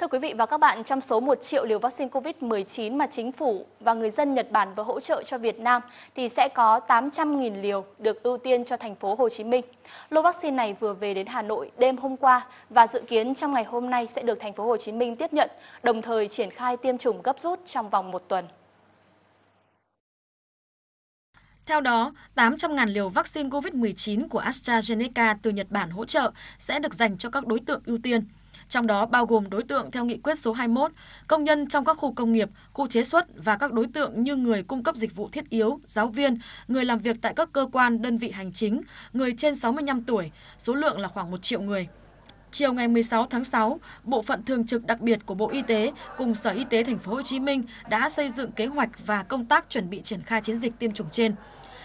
Thưa quý vị và các bạn, trong số 1 triệu liều vaccine COVID-19 mà chính phủ và người dân Nhật Bản vừa hỗ trợ cho Việt Nam thì sẽ có 800.000 liều được ưu tiên cho thành phố Hồ Chí Minh. Lô vaccine này vừa về đến Hà Nội đêm hôm qua và dự kiến trong ngày hôm nay sẽ được thành phố Hồ Chí Minh tiếp nhận, đồng thời triển khai tiêm chủng gấp rút trong vòng một tuần. Theo đó, 800.000 liều vaccine COVID-19 của AstraZeneca từ Nhật Bản hỗ trợ sẽ được dành cho các đối tượng ưu tiên – trong đó bao gồm đối tượng theo nghị quyết số 21, công nhân trong các khu công nghiệp, khu chế xuất và các đối tượng như người cung cấp dịch vụ thiết yếu, giáo viên, người làm việc tại các cơ quan, đơn vị hành chính, người trên 65 tuổi, số lượng là khoảng 1 triệu người. Chiều ngày 16 tháng 6, bộ phận thường trực đặc biệt của Bộ Y tế cùng Sở Y tế thành phố Hồ Chí Minh đã xây dựng kế hoạch và công tác chuẩn bị triển khai chiến dịch tiêm chủng trên.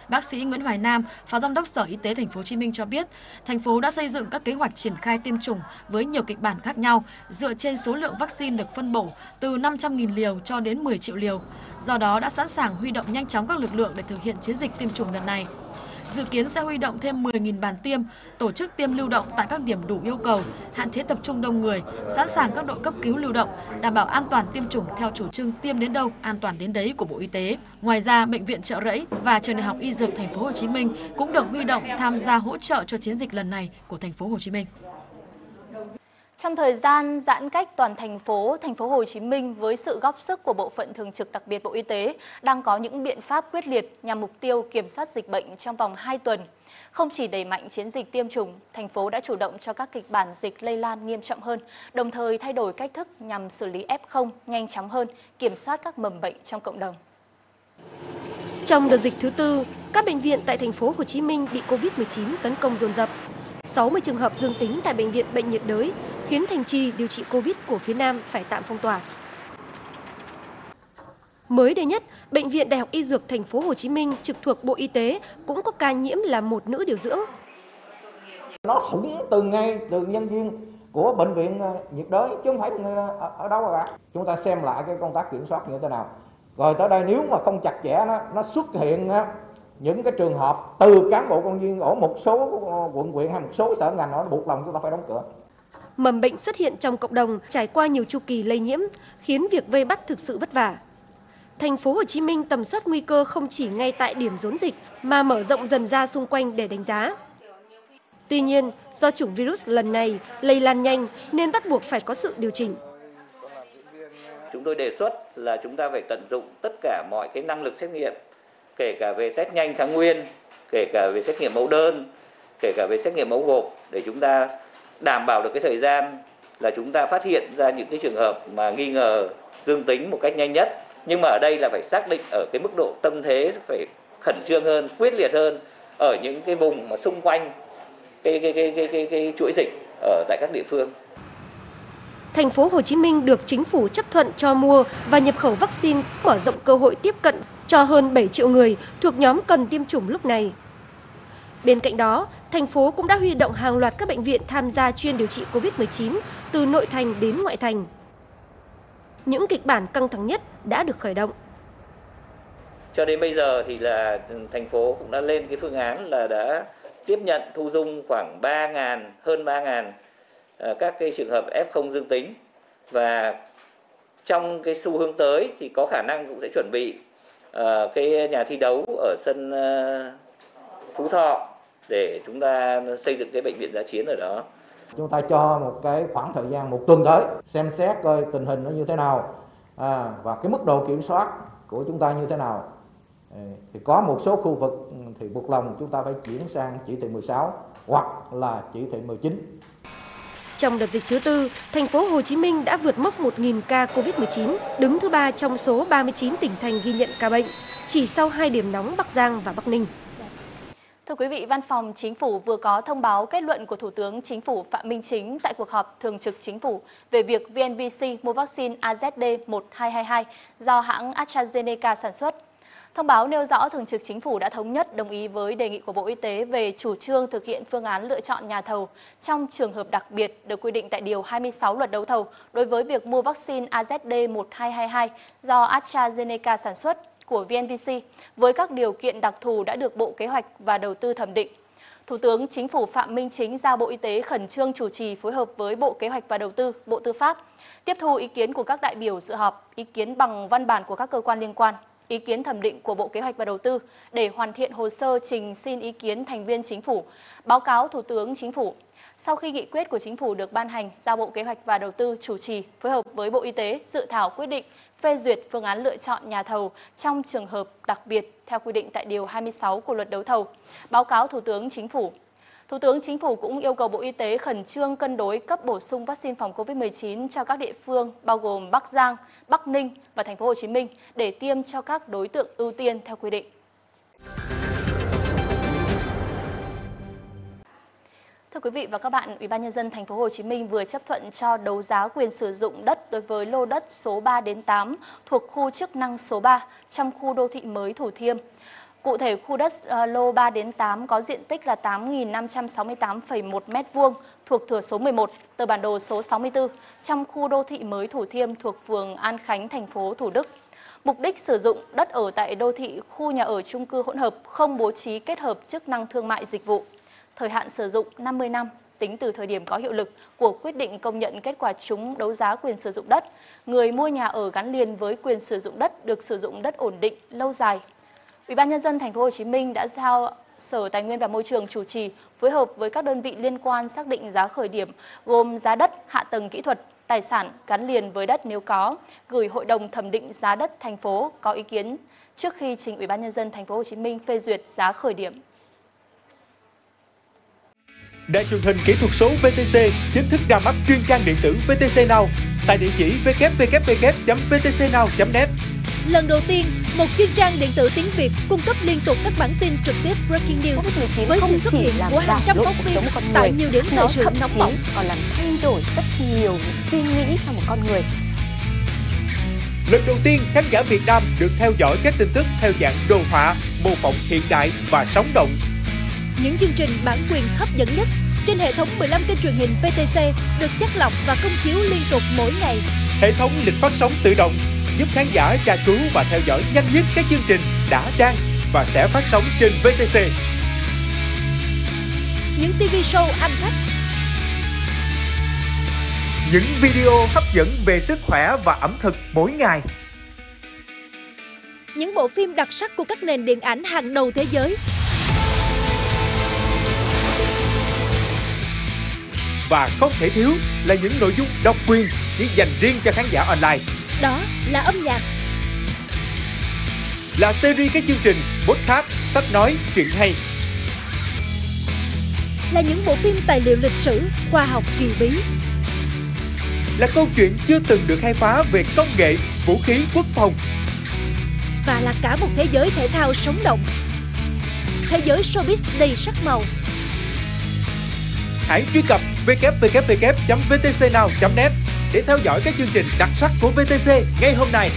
Bác sĩ Nguyễn Hoài Nam, Phó Giám đốc Sở Y tế Thành phố Hồ Chí Minh cho biết, thành phố đã xây dựng các kế hoạch triển khai tiêm chủng với nhiều kịch bản khác nhau dựa trên số lượng vaccine được phân bổ từ 500.000 liều cho đến 10 triệu liều. Do đó đã sẵn sàng huy động nhanh chóng các lực lượng để thực hiện chiến dịch tiêm chủng lần này dự kiến sẽ huy động thêm 10.000 bàn tiêm, tổ chức tiêm lưu động tại các điểm đủ yêu cầu, hạn chế tập trung đông người, sẵn sàng các đội cấp cứu lưu động, đảm bảo an toàn tiêm chủng theo chủ trương tiêm đến đâu, an toàn đến đấy của Bộ Y tế. Ngoài ra, bệnh viện Trợ Rẫy và trường đại học Y Dược thành phố Hồ Chí Minh cũng được huy động tham gia hỗ trợ cho chiến dịch lần này của thành phố Hồ Chí Minh. Trong thời gian giãn cách toàn thành phố, thành phố Hồ Chí Minh với sự góp sức của Bộ phận Thường trực đặc biệt Bộ Y tế đang có những biện pháp quyết liệt nhằm mục tiêu kiểm soát dịch bệnh trong vòng 2 tuần. Không chỉ đẩy mạnh chiến dịch tiêm chủng, thành phố đã chủ động cho các kịch bản dịch lây lan nghiêm trọng hơn, đồng thời thay đổi cách thức nhằm xử lý F0 nhanh chóng hơn, kiểm soát các mầm bệnh trong cộng đồng. Trong đợt dịch thứ tư, các bệnh viện tại thành phố Hồ Chí Minh bị Covid-19 tấn công dồn dập. 60 trường hợp dương tính tại bệnh viện bệnh nhiệt đới khiến thành trì điều trị Covid của phía Nam phải tạm phong tỏa. Mới đây nhất, bệnh viện Đại học Y Dược thành phố Hồ Chí Minh trực thuộc Bộ Y tế cũng có ca nhiễm là một nữ điều dưỡng. Nó khủng từ ngay từ nhân viên của bệnh viện à, nhiệt đới chứ không phải à, ở đâu cả. Chúng ta xem lại cái công tác kiểm soát như thế nào. Rồi tới đây nếu mà không chặt chẽ nó nó xuất hiện à, những cái trường hợp từ cán bộ công viên ở một số quận huyện hay một số sở ngành nó buộc lòng chúng ta phải đóng cửa mầm bệnh xuất hiện trong cộng đồng trải qua nhiều chu kỳ lây nhiễm, khiến việc vây bắt thực sự vất vả. Thành phố Hồ Chí Minh tầm soát nguy cơ không chỉ ngay tại điểm rốn dịch mà mở rộng dần ra xung quanh để đánh giá. Tuy nhiên, do chủng virus lần này lây lan nhanh nên bắt buộc phải có sự điều chỉnh. Chúng tôi đề xuất là chúng ta phải tận dụng tất cả mọi cái năng lực xét nghiệm, kể cả về test nhanh kháng nguyên, kể cả về xét nghiệm mẫu đơn, kể cả về xét nghiệm mẫu gộp để chúng ta đảm bảo được cái thời gian là chúng ta phát hiện ra những cái trường hợp mà nghi ngờ dương tính một cách nhanh nhất nhưng mà ở đây là phải xác định ở cái mức độ tâm thế phải khẩn trương hơn quyết liệt hơn ở những cái vùng mà xung quanh cái cái cái cái cái, cái chuỗi dịch ở tại các địa phương Thành phố Hồ Chí Minh được chính phủ chấp thuận cho mua và nhập khẩu vaccine mở rộng cơ hội tiếp cận cho hơn 7 triệu người thuộc nhóm cần tiêm chủng lúc này. Bên cạnh đó, thành phố cũng đã huy động hàng loạt các bệnh viện tham gia chuyên điều trị COVID-19 từ nội thành đến ngoại thành. Những kịch bản căng thẳng nhất đã được khởi động. Cho đến bây giờ thì là thành phố cũng đã lên cái phương án là đã tiếp nhận thu dung khoảng 3.000, hơn 3.000 ờ, các cái trường hợp F0 dương tính và trong cái xu hướng tới thì có khả năng cũng sẽ chuẩn bị ờ, cái nhà thi đấu ở sân ờ, Phú Thọ để chúng ta xây dựng cái bệnh viện giá chiến ở đó chúng ta cho một cái khoảng thời gian một tuần tới xem xét coi tình hình nó như thế nào à, và cái mức độ kiểm soát của chúng ta như thế nào thì có một số khu vực thì buộc lòng chúng ta phải chuyển sang chỉ thị 16 hoặc là chỉ thị 19. Trong đợt dịch thứ tư, thành phố Hồ Chí Minh đã vượt mốc 1.000 ca COVID-19, đứng thứ ba trong số 39 tỉnh thành ghi nhận ca bệnh, chỉ sau hai điểm nóng Bắc Giang và Bắc Ninh. Thưa quý vị, Văn phòng Chính phủ vừa có thông báo kết luận của Thủ tướng Chính phủ Phạm Minh Chính tại cuộc họp thường trực Chính phủ về việc VNVC mua vaccine AZD1222 do hãng AstraZeneca sản xuất. Thông báo nêu rõ Thường trực Chính phủ đã thống nhất đồng ý với đề nghị của Bộ Y tế về chủ trương thực hiện phương án lựa chọn nhà thầu trong trường hợp đặc biệt được quy định tại Điều 26 Luật Đấu thầu đối với việc mua vaccine AZD1222 do AstraZeneca sản xuất của VNVC với các điều kiện đặc thù đã được Bộ Kế hoạch và Đầu tư thẩm định. Thủ tướng Chính phủ Phạm Minh Chính giao Bộ Y tế khẩn trương chủ trì phối hợp với Bộ Kế hoạch và Đầu tư, Bộ Tư pháp, tiếp thu ý kiến của các đại biểu dự họp, ý kiến bằng văn bản của các cơ quan liên quan, ý kiến thẩm định của Bộ Kế hoạch và Đầu tư để hoàn thiện hồ sơ trình xin ý kiến thành viên chính phủ, báo cáo Thủ tướng Chính phủ. Sau khi nghị quyết của Chính phủ được ban hành, giao Bộ Kế hoạch và Đầu tư chủ trì phối hợp với Bộ Y tế dự thảo quyết định phê duyệt phương án lựa chọn nhà thầu trong trường hợp đặc biệt theo quy định tại Điều 26 của Luật Đấu thầu, báo cáo Thủ tướng Chính phủ. Thủ tướng Chính phủ cũng yêu cầu Bộ Y tế khẩn trương cân đối cấp bổ sung vaccine phòng COVID-19 cho các địa phương bao gồm Bắc Giang, Bắc Ninh và Thành phố Hồ Chí Minh để tiêm cho các đối tượng ưu tiên theo quy định. Thưa quý vị và các bạn, Ủy ban nhân dân thành phố Hồ Chí Minh vừa chấp thuận cho đấu giá quyền sử dụng đất đối với lô đất số 3 đến 8 thuộc khu chức năng số 3 trong khu đô thị mới Thủ Thiêm. Cụ thể, khu đất ờ, lô 3 đến 8 có diện tích là 8.568,1 m2 thuộc thửa số 11, tờ bản đồ số 64 trong khu đô thị mới Thủ Thiêm thuộc phường An Khánh, thành phố Thủ Đức. Mục đích sử dụng đất ở tại đô thị khu nhà ở chung cư hỗn hợp không bố trí kết hợp chức năng thương mại dịch vụ thời hạn sử dụng 50 năm tính từ thời điểm có hiệu lực của quyết định công nhận kết quả trúng đấu giá quyền sử dụng đất. Người mua nhà ở gắn liền với quyền sử dụng đất được sử dụng đất ổn định lâu dài. Ủy ban nhân dân thành phố Hồ Chí Minh đã giao Sở Tài nguyên và Môi trường chủ trì phối hợp với các đơn vị liên quan xác định giá khởi điểm gồm giá đất, hạ tầng kỹ thuật, tài sản gắn liền với đất nếu có, gửi Hội đồng thẩm định giá đất thành phố có ý kiến trước khi trình Ủy ban nhân dân thành phố Hồ Chí Minh phê duyệt giá khởi điểm. Đài truyền hình kỹ thuật số VTC chính thức ra mắt chuyên trang điện tử VTC Now tại địa chỉ www.vtcnow.net. Lần đầu tiên, một chuyên trang điện tử tiếng Việt cung cấp liên tục các bản tin trực tiếp breaking news với sự xuất hiện của hàng trăm phóng viên tại nhiều điểm thời sự nóng bỏng còn làm thay đổi rất nhiều suy nghĩ trong một con người. Lần đầu tiên, khán giả Việt Nam được theo dõi các tin tức theo dạng đồ họa, mô phỏng hiện đại và sống động những chương trình bản quyền hấp dẫn nhất trên hệ thống 15 kênh truyền hình VTC được chắc lọc và công chiếu liên tục mỗi ngày. Hệ thống lịch phát sóng tự động giúp khán giả tra cứu và theo dõi nhanh nhất các chương trình đã đang và sẽ phát sóng trên VTC. Những TV show ăn khách những video hấp dẫn về sức khỏe và ẩm thực mỗi ngày. Những bộ phim đặc sắc của các nền điện ảnh hàng đầu thế giới và không thể thiếu là những nội dung độc quyền chỉ dành riêng cho khán giả online. Đó là âm nhạc. Là series các chương trình, podcast, sách nói, truyện hay. Là những bộ phim tài liệu lịch sử, khoa học kỳ bí. Là câu chuyện chưa từng được khai phá về công nghệ, vũ khí quốc phòng. Và là cả một thế giới thể thao sống động. Thế giới showbiz đầy sắc màu. Hãy truy cập www.vtcnow.net để theo dõi các chương trình đặc sắc của VTC ngay hôm nay.